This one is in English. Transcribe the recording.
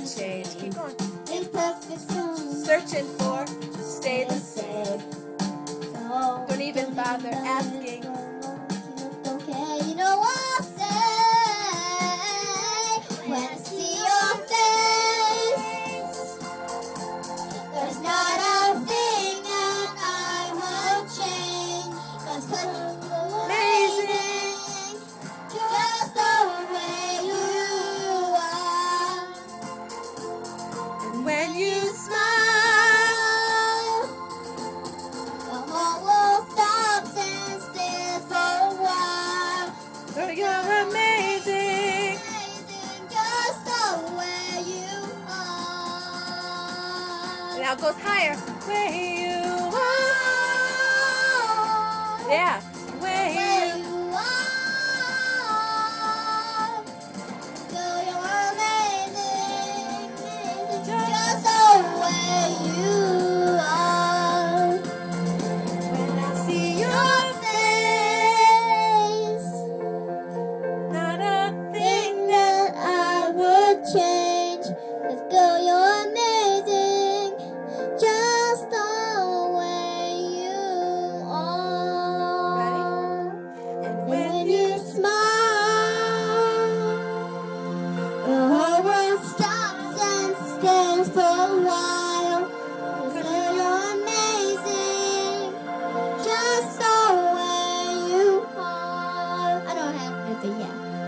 change. Keep going. Searching for, stay the same. Don't even bother asking. Okay, you know what I'll say when I see your face. There's not a thing that I will change. 'Cause Girl, you're amazing. Just the way you are. Now it goes higher. Where you are. Yeah. Where, where you, you are. Girl, you're amazing. Just the way you change. Cause girl, you're amazing. Just the way you are. Ready? And when, when you, you smile, the whole world stops and stands for a while. Cause girl, you're amazing. Just the way you are. I don't have to yet. yeah.